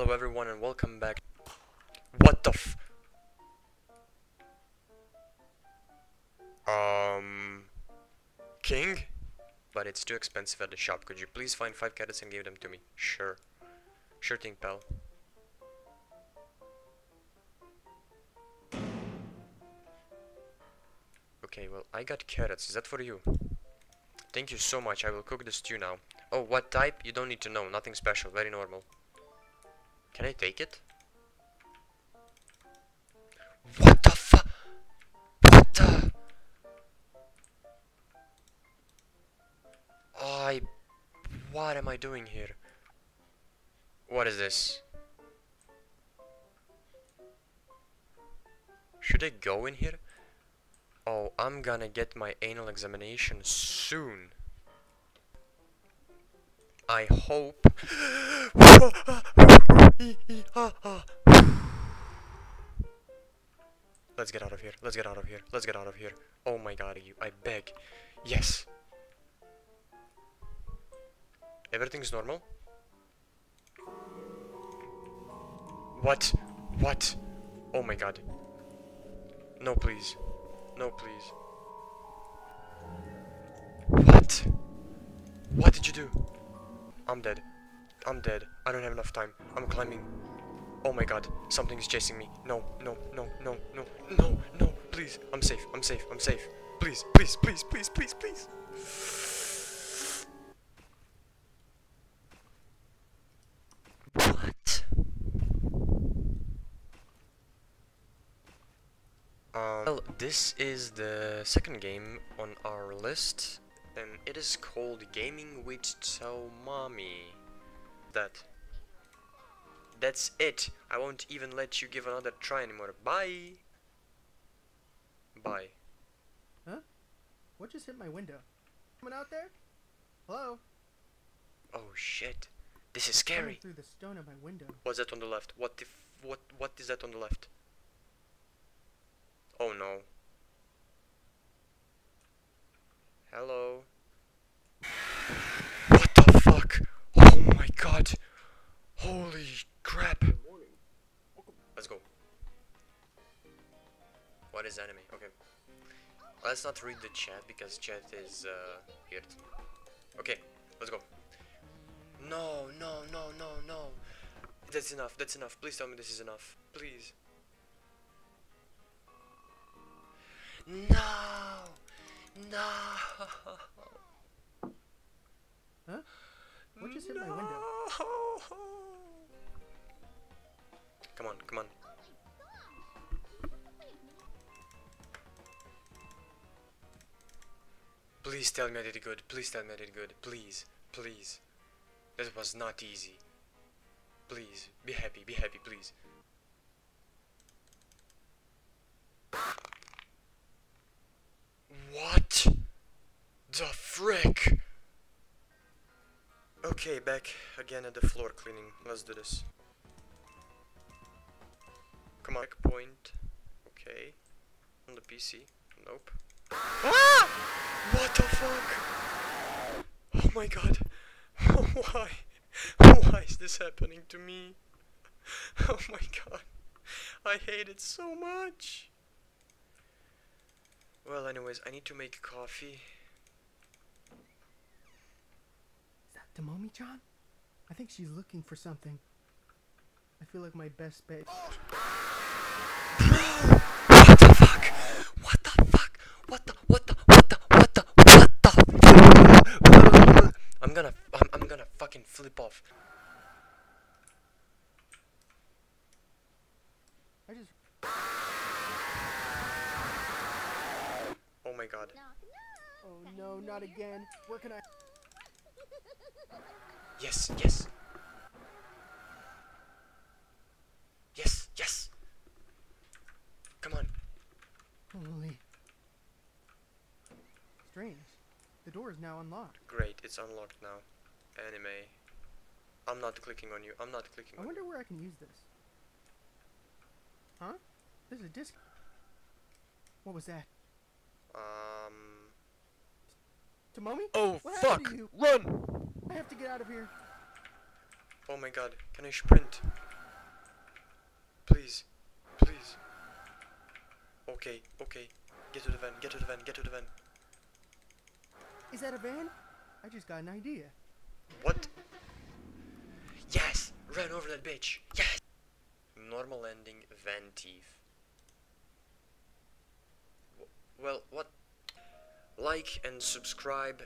Hello everyone and welcome back. What the f- Um... King? But it's too expensive at the shop. Could you please find 5 carrots and give them to me? Sure. Sure thing, pal. Okay, well, I got carrots. Is that for you? Thank you so much. I will cook the stew now. Oh, what type? You don't need to know. Nothing special. Very normal. Can I take it? What the fu- What the- I... What am I doing here? What is this? Should I go in here? Oh, I'm gonna get my anal examination soon. I hope. Let's get out of here. Let's get out of here. Let's get out of here. Oh my god, you. I beg. Yes. Everything's normal? What? What? Oh my god. No, please. No, please. What? What did you do? I'm dead. I'm dead. I don't have enough time. I'm climbing. Oh my god. Something is chasing me. No, no, no, no, no, no, no. Please. I'm safe. I'm safe. I'm safe. Please, please, please, please, please, please. What? Um, well, this is the second game on our list, and it is called Gaming with Mommy. That. That's it. I won't even let you give another try anymore. Bye. Bye. Huh? What just hit my window? Someone out there? Hello? Oh shit. This is scary. through the stone of my window. What's that on the left? What if what what is that on the left? Oh no. Hello. What is enemy? Okay. Let's not read the chat because chat is uh weird. Okay, let's go. No, no, no, no, no. That's enough. That's enough. Please tell me this is enough. Please. No. No. Huh? What just hit my window? No. Come on, come on. Please tell me I did good. Please tell me I did good. Please. Please. That was not easy. Please. Be happy. Be happy, please. What? The frick? Okay, back again at the floor cleaning. Let's do this. Come on, point. Okay. On the PC. Nope. Ah! What the fuck? Oh my god. Why? Why is this happening to me? Oh my god. I hate it so much. Well, anyways, I need to make coffee. Is that Tomomi-chan? I think she's looking for something. I feel like my best bet. What the fuck? What the fuck? What the what the what the what the what the I'm gonna I'm, I'm gonna fucking flip off. I just. Oh my god. Oh no, not again. Where can I. Yes, yes. Yes, yes. Come on. Holy. Strange. The door is now unlocked. Great, it's unlocked now. Anime. I'm not clicking on you. I'm not clicking on you. I wonder you. where I can use this. Huh? There's a disc. What was that? Um Tomomi? Oh What fuck! to? Run! I have to get out of here. Oh my god, can I sprint? Please. Please. Okay, okay. Get to the van, get to the van, get to the van. Is that a van? I just got an idea. What? Yes! Run over that bitch! Yes! Normal ending, van thief. W- well, what? Like and subscribe.